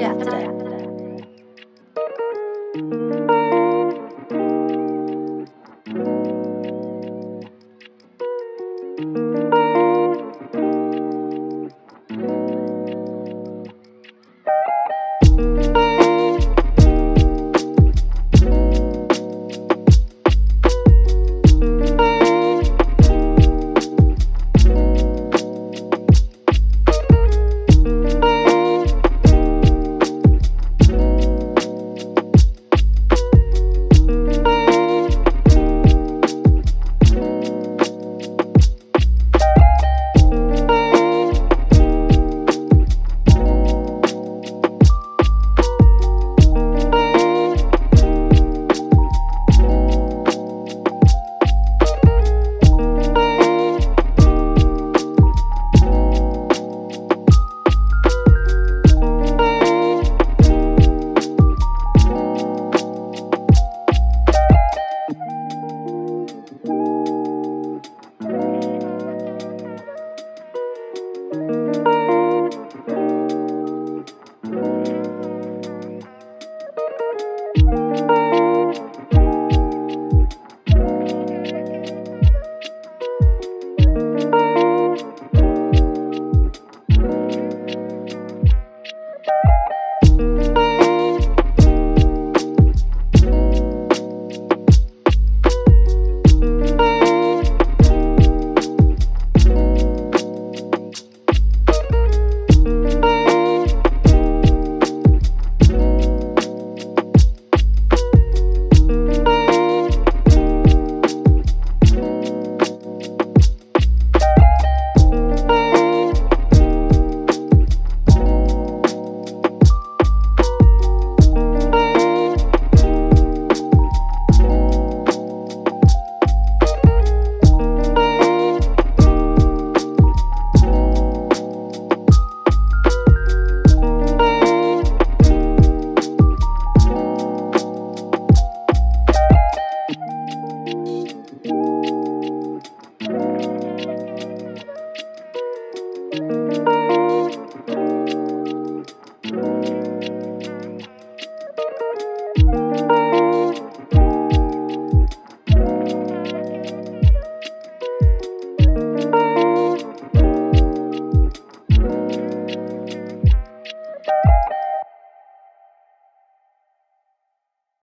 Yeah. today.